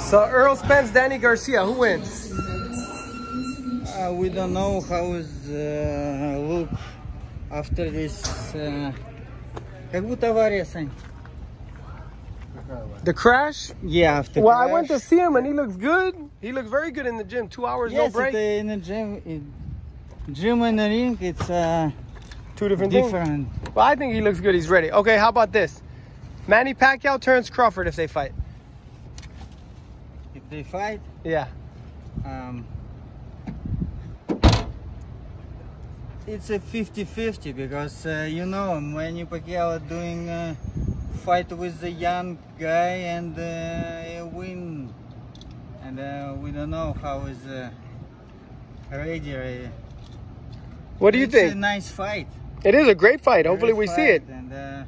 So Errol Spence, Danny Garcia, who wins? Uh, we don't know how is uh, look after this. Как будто авария, Сань. The crash? Yeah, after Well, crash. I went to see him and he looks good. He looks very good in the gym. Two hours, yes, no break. Yes, in the gym. In gym and the ring, it's uh, two different, different. things. Well, I think he looks good. He's ready. Okay, how about this? Manny Pacquiao turns Crawford if they fight. If they fight, Yeah. um, it's a 50-50 because uh, you know Manny Pacquiao doing uh, fight with the young guy and uh, win, and uh, we don't know how is uh, ready. uh, What do you think? it's A nice fight. It is a great fight. Hopefully, we Great see it. And uh,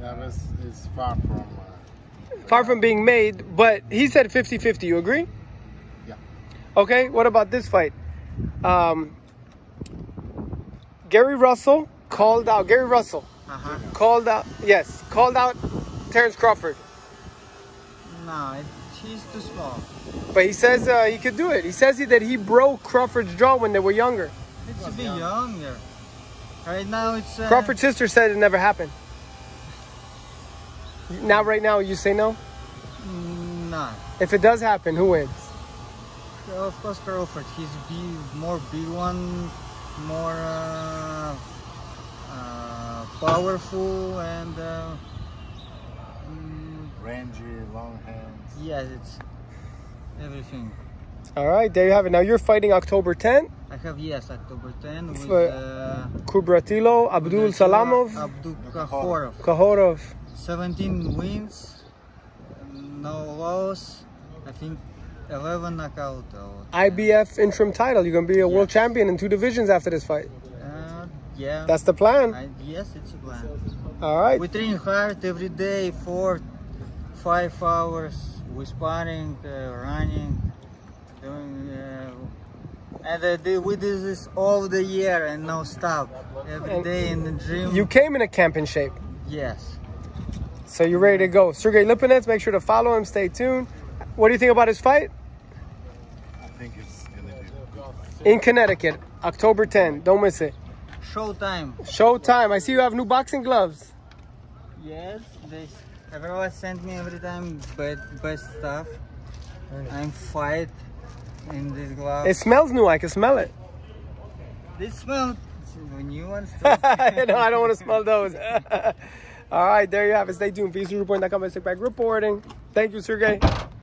Yeah, but it's, it's far from. Far from being made, but he said 50 50. You agree? Yeah. Okay, what about this fight? Um, Gary Russell called out, Gary Russell uh-huh. called out, yes, called out Terrence Crawford. no, it, he's too small. But he says uh, he could do it. He says he, that he broke Crawford's jaw when they were younger. It's a bit younger. Right now, it's uh, Crawford's sister said it never happened. Now, right now, you say no? No. If it does happen, who wins? Of course, Crawford. He's big, more big one, more uh, uh, powerful, and uh, mm, rangy, long hands. yes, it's everything. All right, there you have it. Now you're fighting October 10th. I have yes, October 10 with For- uh, Kudratillo, Abdul Salamov, Abdul Kahorov. Kahorov. 17 wins, no loss. I think 11 knockout. Or, IBF interim title. You're gonna be a world champion in two divisions after this fight. uh, yeah. That's the plan. I, yes, it's a plan. All right. We train hard every day, four, five hours. We sparring, uh, running, doing, uh, and uh, we do this all the year and no stop. Every And day in the gym. You came in a camp in shape, yes. So you're ready to go. Sergey Lipinets, make sure to follow him. Stay tuned. What do you think about his fight I think it's gonna be a in Connecticut, October 10? Don't miss it. Showtime. Showtime. I see you have new boxing gloves. Yes, they everyone sent me every time best best stuff. I'm fight in this glove. It smells new. I can smell it. This smell new ones. too. no, I don't want to smell those. All right, there you have it. Stay tuned. VSReport.com. Sit back reporting. Thank you, Sergey.